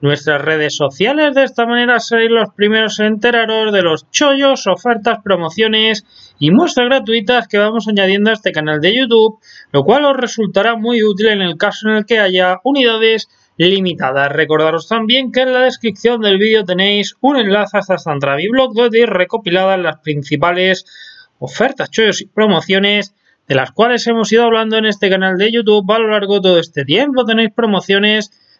nuestras redes sociales. De esta manera seréis los primeros en enteraros de los chollos, ofertas, promociones y muestras gratuitas que vamos añadiendo a este canal de YouTube, lo cual os resultará muy útil en el caso en el que haya unidades limitadas. Recordaros también que en la descripción del vídeo tenéis un enlace hasta Santravi Blog donde recopiladas las principales ofertas, chollos y promociones de las cuales hemos ido hablando en este canal de YouTube a lo largo de todo este tiempo. Tenéis promociones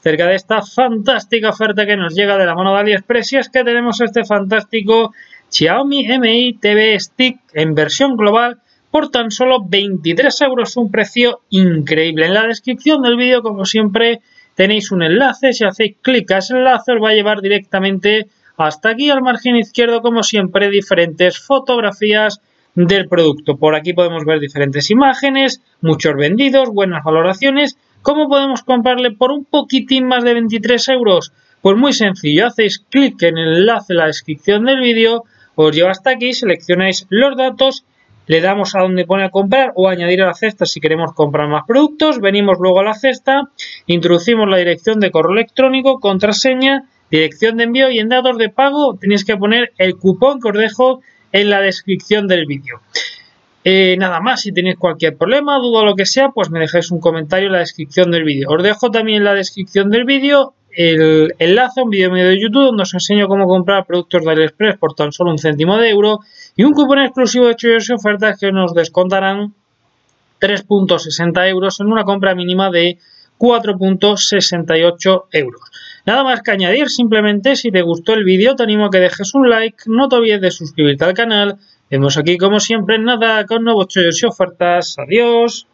cerca de esta fantástica oferta que nos llega de la mano de AliExpress y es que tenemos este fantástico Xiaomi Mi TV Stick en versión global por tan solo 23 euros, un precio increíble. En la descripción del vídeo, como siempre, tenéis un enlace, si hacéis clic a ese enlace os va a llevar directamente hasta aquí al margen izquierdo, como siempre, diferentes fotografías del producto. Por aquí podemos ver diferentes imágenes, muchos vendidos, buenas valoraciones ¿Cómo podemos comprarle por un poquitín más de 23 euros? Pues muy sencillo, hacéis clic en el enlace en la descripción del vídeo, os lleva hasta aquí, seleccionáis los datos, le damos a donde pone a comprar o añadir a la cesta si queremos comprar más productos, venimos luego a la cesta, introducimos la dirección de correo electrónico, contraseña, dirección de envío y en datos de pago tenéis que poner el cupón que os dejo en la descripción del vídeo. Eh, nada más, si tenéis cualquier problema, duda o lo que sea, pues me dejáis un comentario en la descripción del vídeo. Os dejo también en la descripción del vídeo el enlace a un vídeo mío de YouTube donde os enseño cómo comprar productos de AliExpress por tan solo un céntimo de euro y un cupón exclusivo de y ofertas que nos descontarán 3.60 euros en una compra mínima de 4.68 euros. Nada más que añadir, simplemente si te gustó el vídeo te animo a que dejes un like, no te olvides de suscribirte al canal, Vemos aquí como siempre nada con nuevos chollos y ofertas. Adiós.